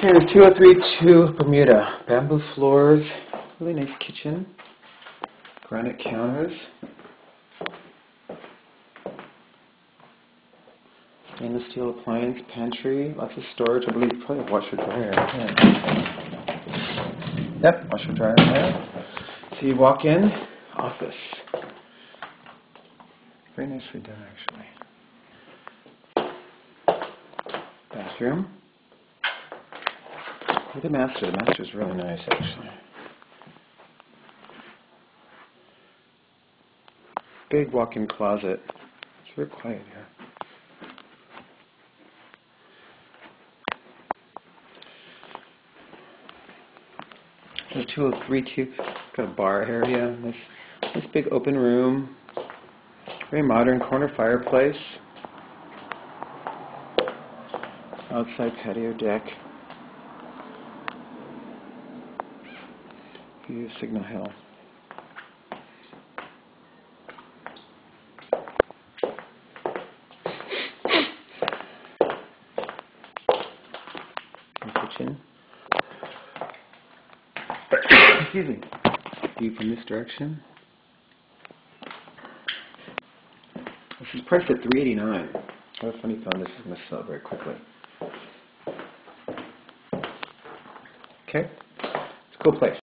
There's 2032 Bermuda. Bamboo floors, really nice kitchen, granite counters, stainless steel appliance, pantry, lots of storage. I believe probably a washer dryer. Yeah. Yep, washer dryer there. So you walk in, office. Very nicely done, actually. Bathroom. Look at the master. The master's really nice, actually. Big walk-in closet. It's very quiet here. There's 2032. Got a bar area. Nice, nice big open room. Very modern corner fireplace. Outside patio deck. View of Signal Hill. Excuse me. View from this direction. This is priced at three eighty nine. I have a funny feeling this is going to sell very quickly. Okay, it's a cool place.